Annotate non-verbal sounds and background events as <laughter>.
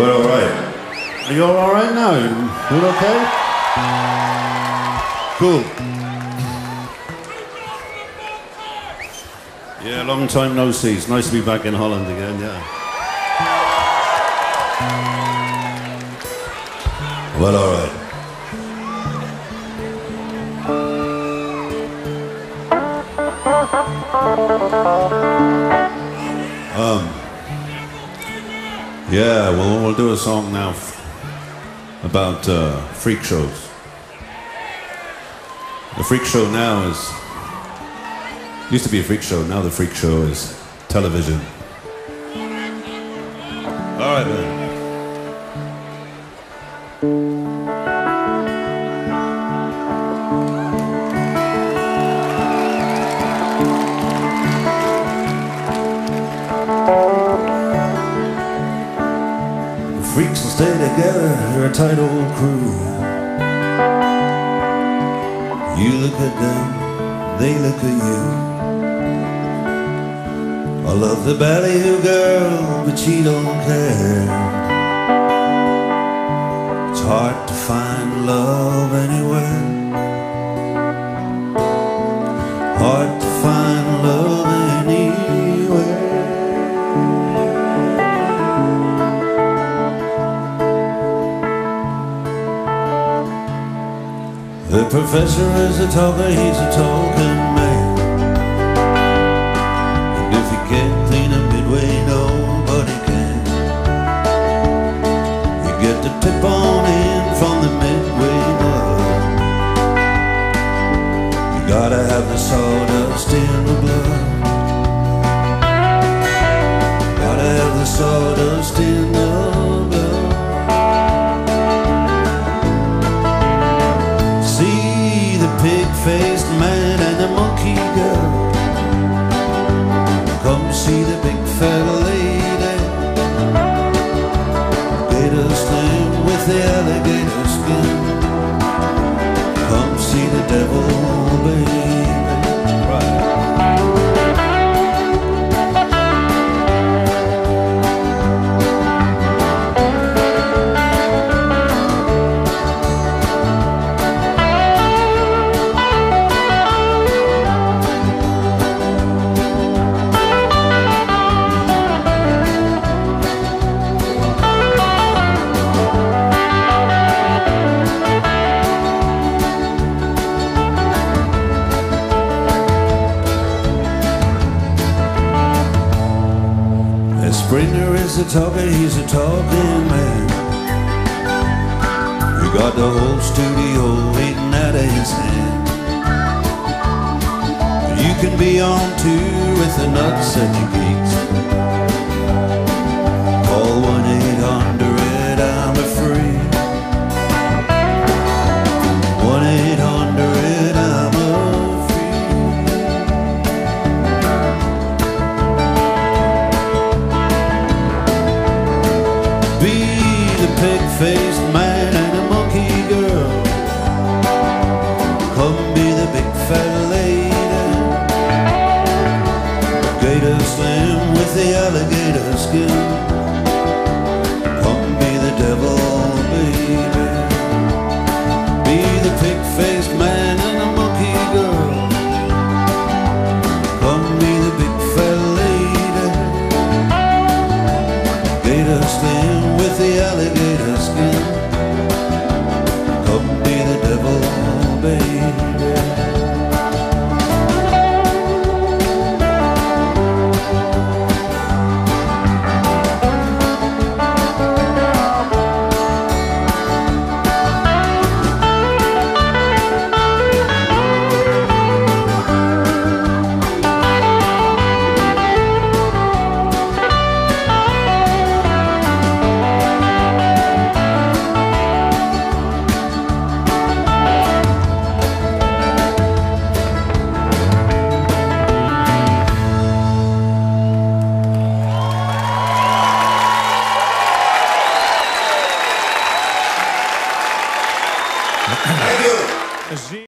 We're all right. Are you all all right now? You okay? Cool. Yeah, long time no see. It's nice to be back in Holland again, yeah. Well, all right. Um, <laughs> Yeah, well, we'll do a song now about uh, freak shows. The freak show now is. Used to be a freak show, now the freak show is television. All right, then. Stay together, a tight old crew. You look at them, they look at you. I love the ballyhoo girl, but she don't care. It's hard to find love anywhere. Hard The professor is a talker, he's a talking man. And if he can't clean a midway, nobody can. You get the tip on in from the midway mud. You gotta have the sawdust in the blood. Gotta have the sawdust in Springer is a talker, he's a talking man. You got the whole studio waiting out of his hand. You can be on tour with the nuts and the geeks. The